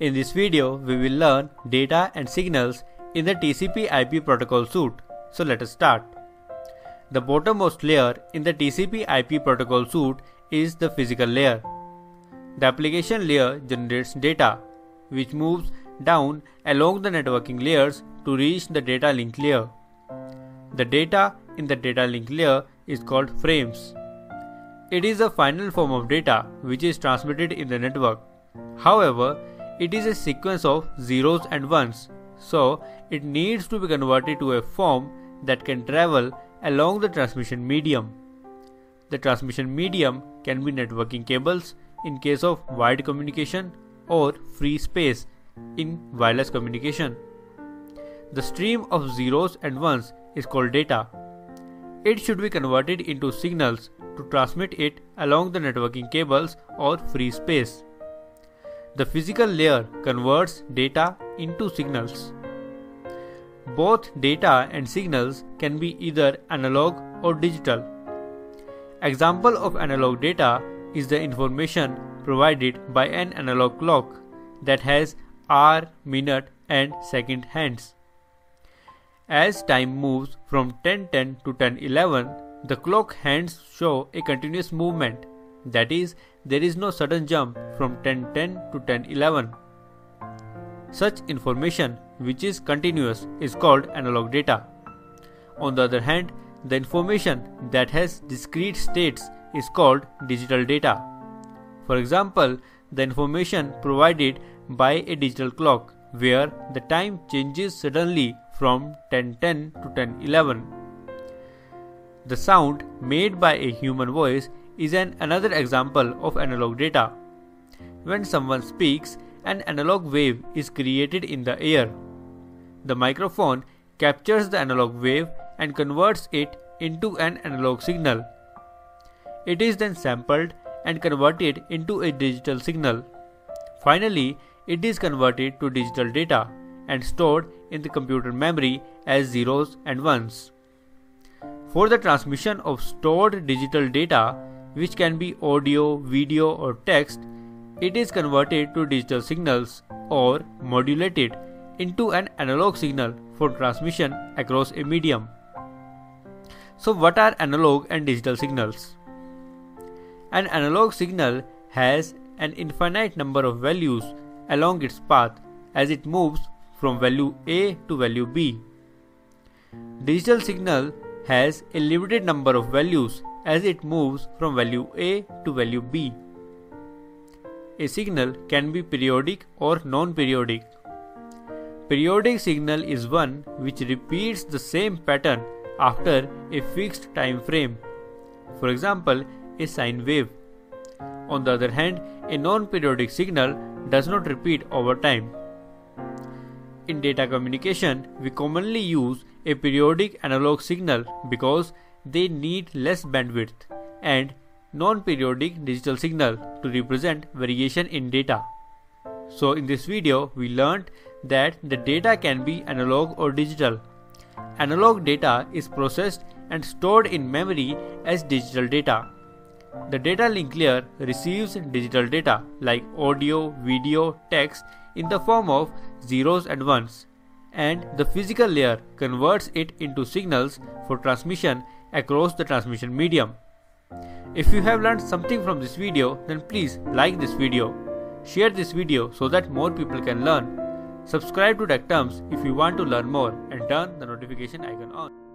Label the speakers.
Speaker 1: In this video, we will learn data and signals in the TCP IP protocol suite. So let us start. The bottommost layer in the TCP IP protocol suite is the physical layer. The application layer generates data, which moves down along the networking layers to reach the data link layer. The data in the data link layer is called frames. It is a final form of data which is transmitted in the network. However, it is a sequence of zeros and ones, so it needs to be converted to a form that can travel along the transmission medium. The transmission medium can be networking cables in case of wired communication or free space in wireless communication. The stream of zeros and ones is called data. It should be converted into signals to transmit it along the networking cables or free space. The physical layer converts data into signals. Both data and signals can be either analog or digital. Example of analog data is the information provided by an analog clock that has hour, minute and second hands. As time moves from 1010 to 1011, the clock hands show a continuous movement. That is, there is no sudden jump from 1010 to 1011. Such information, which is continuous, is called analog data. On the other hand, the information that has discrete states is called digital data. For example, the information provided by a digital clock where the time changes suddenly from 1010 to 1011. The sound made by a human voice is an another example of analog data. When someone speaks, an analog wave is created in the air. The microphone captures the analog wave and converts it into an analog signal. It is then sampled and converted into a digital signal. Finally, it is converted to digital data and stored in the computer memory as zeros and ones. For the transmission of stored digital data, which can be audio, video, or text, it is converted to digital signals or modulated into an analog signal for transmission across a medium. So, what are analog and digital signals? An analog signal has an infinite number of values along its path as it moves from value A to value B. Digital signal has a limited number of values as it moves from value A to value B. A signal can be periodic or non-periodic. Periodic signal is one which repeats the same pattern after a fixed time frame. For example, a sine wave. On the other hand, a non-periodic signal does not repeat over time. In data communication, we commonly use a periodic analog signal because they need less bandwidth and non-periodic digital signal to represent variation in data. So in this video, we learned that the data can be analog or digital. Analog data is processed and stored in memory as digital data. The data link layer receives digital data like audio, video, text in the form of zeros and ones, and the physical layer converts it into signals for transmission across the transmission medium. If you have learned something from this video, then please like this video, share this video so that more people can learn. Subscribe to TechTerms if you want to learn more and turn the notification icon on.